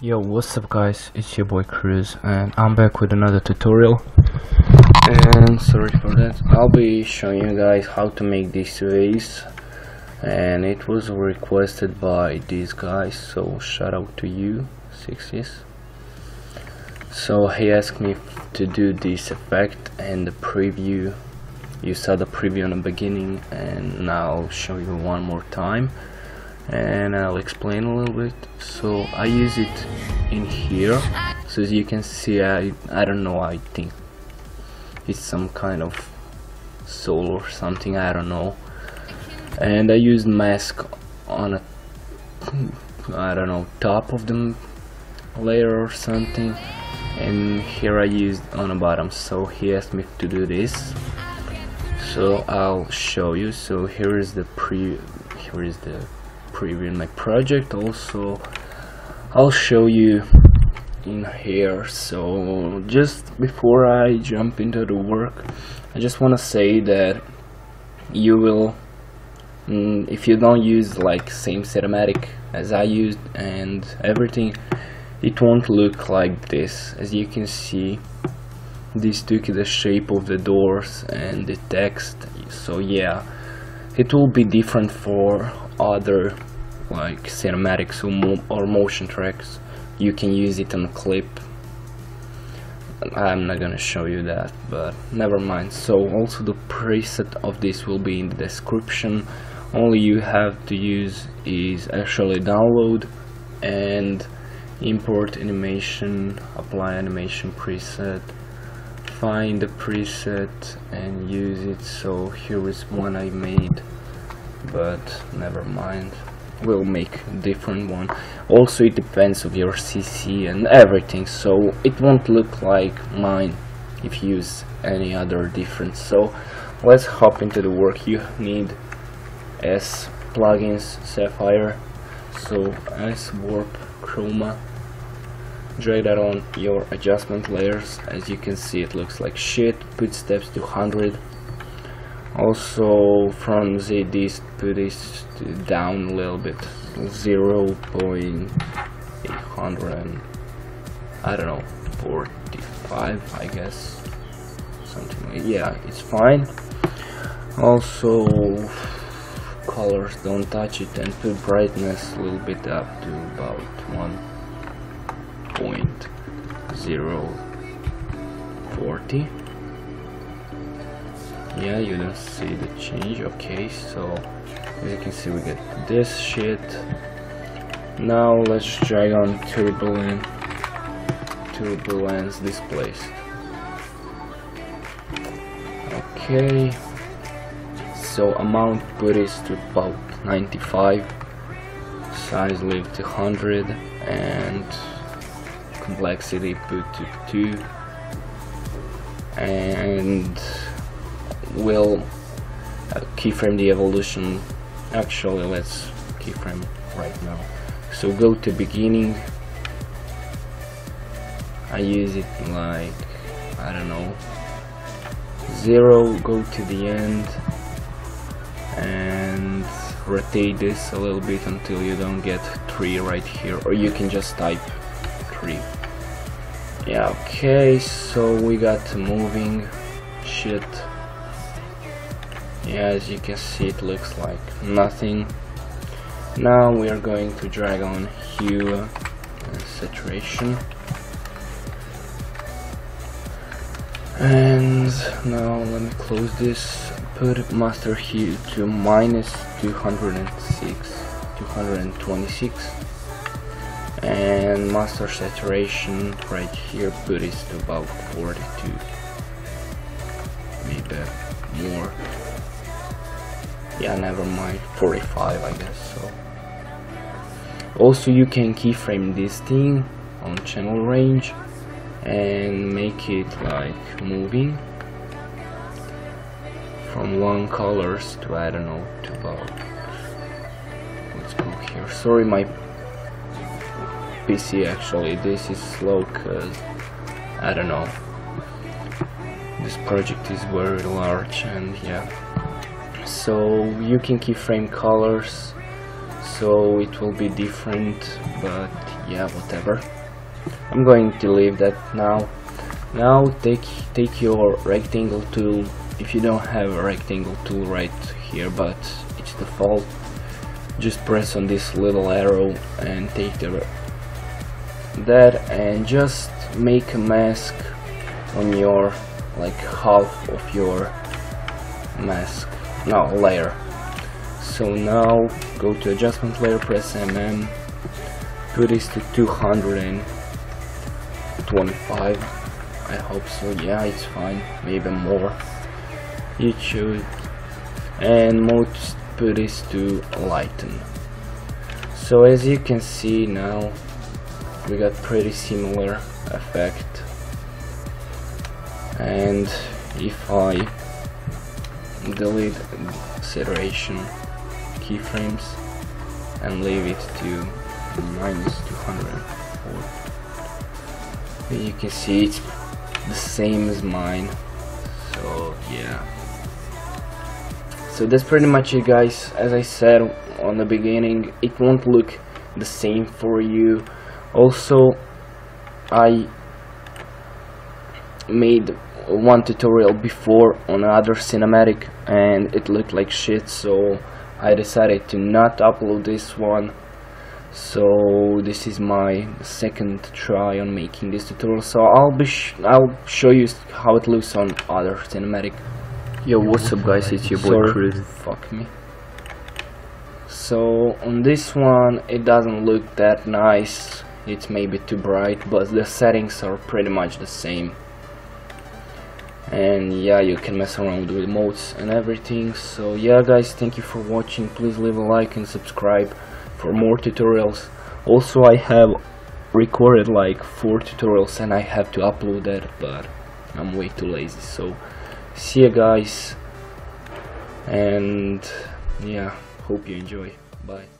Yo, what's up guys, it's your boy Cruz and I'm back with another tutorial. And sorry for that, I'll be showing you guys how to make this vase and it was requested by these guys so shout out to you, Sixes so he asked me to do this effect and the preview you saw the preview in the beginning and now I'll show you one more time and I'll explain a little bit. So I use it in here so as you can see I, I don't know I think it's some kind of soul or something I don't know. And I used mask on a I don't know top of the layer or something. And here I used on the bottom. So he asked me to do this so I'll show you. So here is the pre here is the preview in my project. Also I'll show you in here. So just before I jump into the work I just want to say that you will mm, if you don't use like same cinematic as I used and everything it won't look like this. As you can see this took the shape of the doors and the text. So yeah it will be different for other like cinematics or, mo or motion tracks. You can use it on clip. I'm not gonna show you that but never mind. So also the preset of this will be in the description. Only you have to use is actually download and import animation apply animation preset find the preset and use it. So here is one I made but never mind. We'll make a different one. Also it depends of your CC and everything so it won't look like mine if you use any other different. So let's hop into the work. You need S plugins Sapphire so S warp chroma drag that on your adjustment layers. As you can see it looks like shit. Put steps to 100 also from the this put this down a little bit. 0 0.800 I don't know 45 I guess. Something like yeah it's fine. Also colors don't touch it and put brightness a little bit up to about 1 point zero forty. Yeah, you don't see the change. Okay, so as you can see, we get this shit. Now let's drag on turbulent turbulence displaced. Okay, so amount put is to about 95 size leave to 100 and complexity put to 2 and we'll uh, keyframe the evolution. Actually let's keyframe right now. So go to beginning. I use it like I don't know 0 go to the end and rotate this a little bit until you don't get 3 right here or you can just type 3 yeah okay so we got moving shit. Yeah as you can see it looks like nothing. Now we are going to drag on hue and uh, saturation. And now let me close this put master hue to minus 206 226 and master saturation right here put it to about 42 maybe more. Yeah never mind. 45 I guess so. Also you can keyframe this thing on channel range and make it like moving from one colors to I don't know to about let's go here. Sorry my PC actually. This is slow cause I don't know. This project is very large and yeah. So you can keyframe colors so it will be different but yeah whatever. I'm going to leave that now. Now take take your rectangle tool. If you don't have a rectangle tool right here but it's default just press on this little arrow and take the that and just make a mask on your like half of your mask. No layer. So now go to adjustment layer press mm put this to 225 I hope so. Yeah it's fine. Maybe more. You should and most put this to lighten. So as you can see now we got pretty similar effect. And if I delete saturation keyframes and leave it to minus 204 you can see it's the same as mine. So yeah. So that's pretty much it guys. As I said on the beginning it won't look the same for you also I made one tutorial before on another cinematic and it looked like shit so I decided to not upload this one. So this is my second try on making this tutorial. So I'll be sh I'll show you how it looks on other cinematic. Yo, what's up guys, it's your boy Chris. fuck me. So on this one it doesn't look that nice it's maybe too bright but the settings are pretty much the same. And yeah you can mess around with modes and everything. So yeah guys thank you for watching. Please leave a like and subscribe for more tutorials. Also I have recorded like four tutorials and I have to upload that but I'm way too lazy. So see you guys. And yeah hope you enjoy. Bye